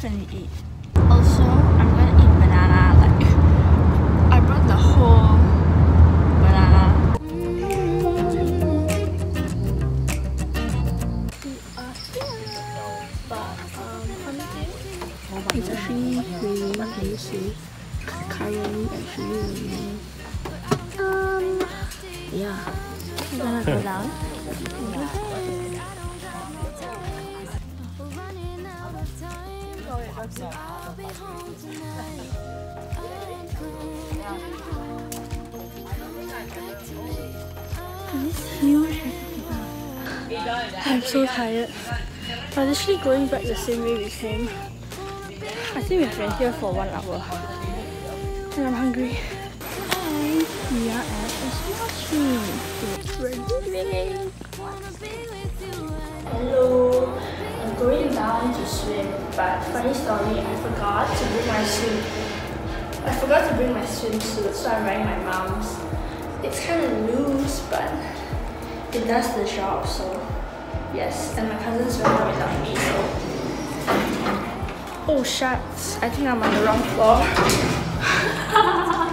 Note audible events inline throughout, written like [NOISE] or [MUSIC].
28. Also, I'm gonna eat banana. Like, I brought the whole banana. But, um, it's actually raining, can you see? Currently, actually. Um, yeah. I'm gonna go down. This huge I'm so tired. I'm actually going back the same way we came. I think we've been here for one hour. And I'm hungry. Hi, we are at a small stream. We're leaving. Hello. I'm going down to swim, but funny story, I forgot to bring my swim. I forgot to bring my swimsuit, so I'm wearing my mom's. It's kind of loose, but it does the job, so yes. And my cousin's went out without me, so. Oh shucks, I think I'm on the wrong floor. [LAUGHS]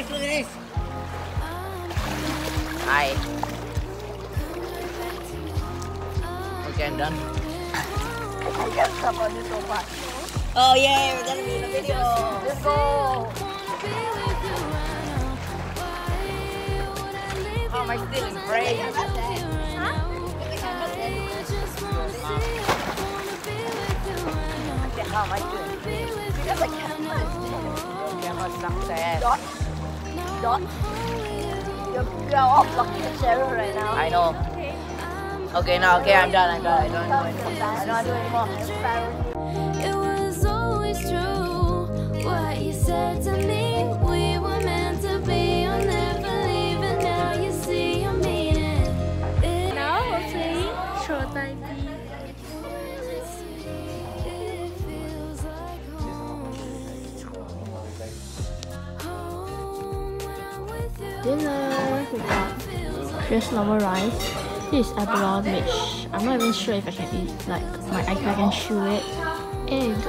Hey, look at this, look at this. Hi. Okay, I'm done. I got stuff on this so far. Oh yeah, we're gonna be in the video. Let's go. Am I still in frame? How am I doing? Because I can't. Camera. Dot. You're, you're off blocking the Cheryl right now. I know. Okay, now, okay, I'm done, I'm done. I don't do anymore. I don't do anymore. It was always true what you said to me. Dinner. We got normal rice. This is abalone, which I'm not even sure if I can eat. Like my I can chew it. Egg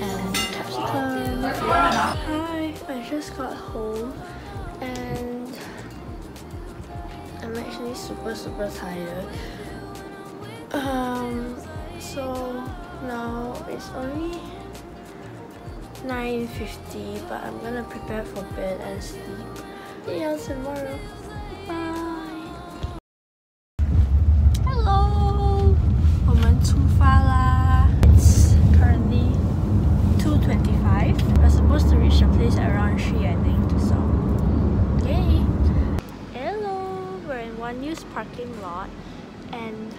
and capsicum. Hi, I just got home and I'm actually super super tired. Um, so now it's only 9.50 but I'm gonna prepare for bed and sleep. See you tomorrow. Bye. Hello，我们出发啦。It's currently 2:25. We're supposed to reach the place at around 3, I think. So, yay! Hello, we're in one use parking lot, and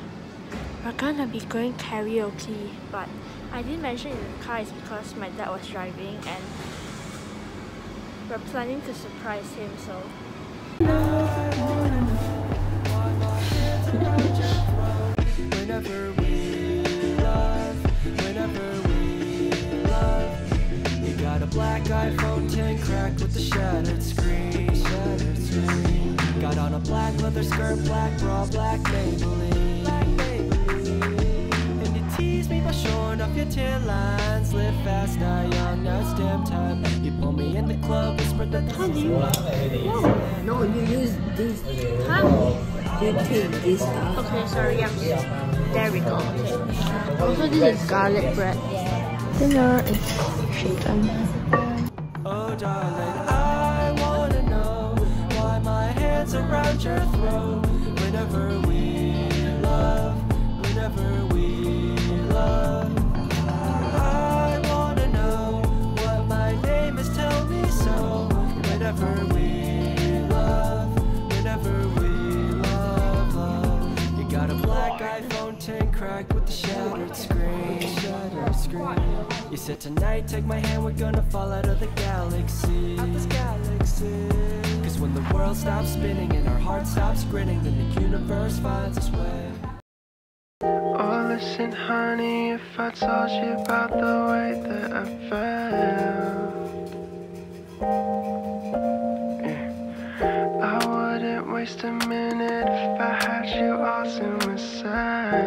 we're gonna be going karaoke. But I didn't mention in the car is because my dad was driving, and we're planning to surprise him. So. Showing off lines. Live fast, die young, now it's damn time. You pull me in the club, whisper that the No, you use this. You take this out. Okay, sorry, I'm there we go. Okay. Also, this is garlic bread. Dinner is shaken. Oh, darling, I wanna know why my hands around your throat. Whenever iPhone 10 cracked with the shattered screen. Shattered screen. You said tonight, take my hand, we're gonna fall out of the galaxy. Out this galaxy. Cause when the world stops spinning and our heart stops grinning, then the universe finds its way. Oh, listen, honey, if I told you about the way that I felt, yeah. I wouldn't waste a minute if I had you all to We'd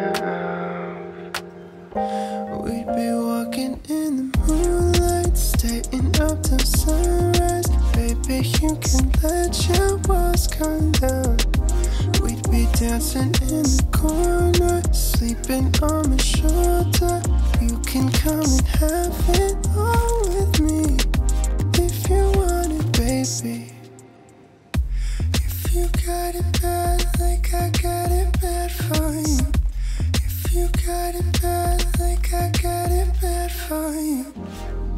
be walking in the moonlight, staying up till sunrise. Baby, you can let your walls come down. We'd be dancing in the corner, sleeping on my shoulder. You can come and have it all with me if you want it, baby. If you got it bad, like I got you.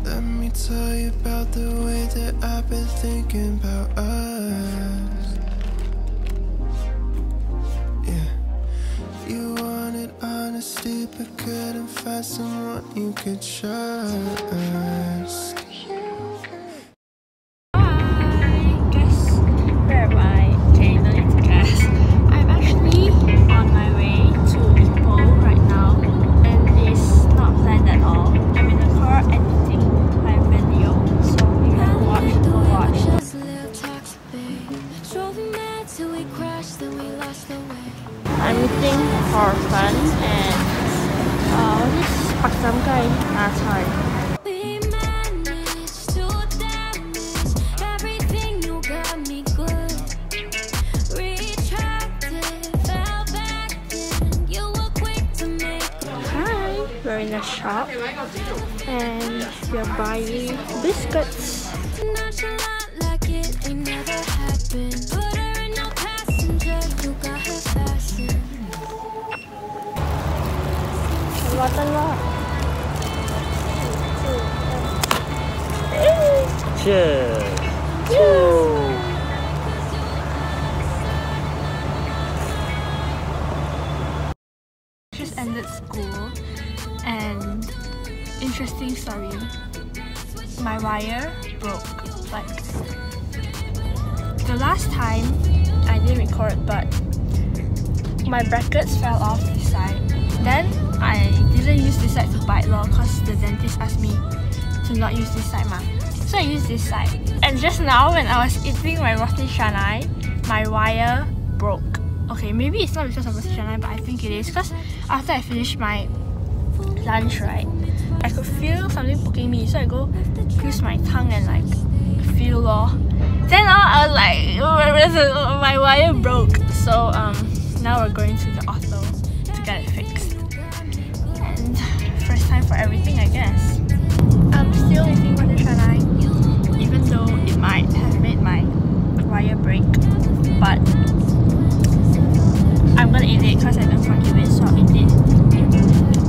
Let me tell you about the way that I've been thinking about us. Yeah. You wanted honesty, but couldn't find someone you could trust. Ah, fell back in. You were quick to make Hi, we're in a shop and we're buying biscuits. nonchalant like it lot. Cheers. Just ended school and interesting story. My wire broke. Like the last time I didn't record but my brackets fell off this side. Then I didn't use this side to bite law because the dentist asked me to not use this side ma. So I used this side. And just now when I was eating my roti canai, my wire broke. Okay, maybe it's not because of roti canai, but I think it is because after I finished my lunch, right, I could feel something poking me. So I go use my tongue and like feel lor. Then I was like, my wire broke. So um, now we're going to the ortho to get it fixed. And first time for everything, I guess. I'm still eating roti canai, even though it might have made my wire break, but I'm gonna eat it because I don't forgive it, so I'll eat it.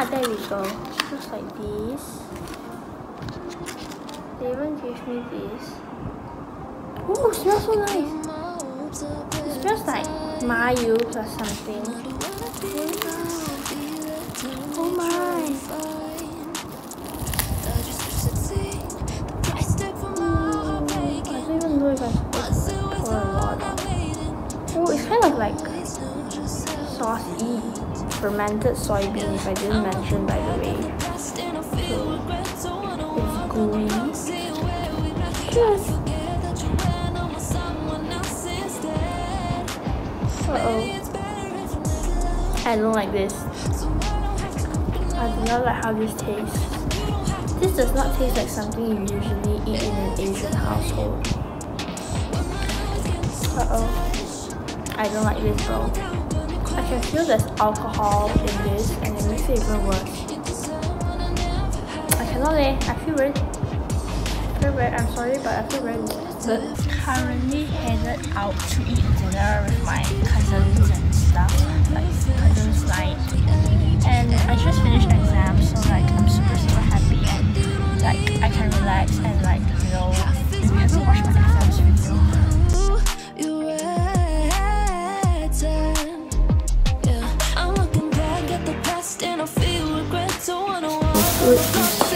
Ah, there we go. Looks like this. They even gave me this. Ooh, smells so nice. It smells like mayo plus something. Fermented soybean if I didn't mention by the way. It's gooey. Yes. Uh-oh. I don't like this. I do not like how this tastes. This does not taste like something you usually eat in an Asian household. Uh-oh. I don't like this bro. I can feel there's alcohol in this and it makes it even worse. I cannot leh. I feel very, very bad. I'm sorry but I feel very but currently headed out to eat dinner with my cousins and stuff. Like cousins night. And I just finished exams so like I'm super super happy and like I can relax and like you know if you haven't watched my So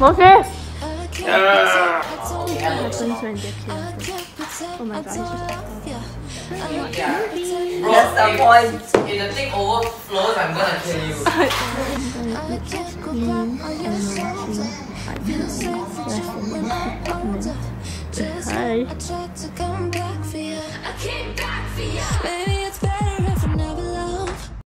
Okay. Yeah. Oh my God. Yeah. That's the point. If the thing overflows, I'm gonna kill you. Hi.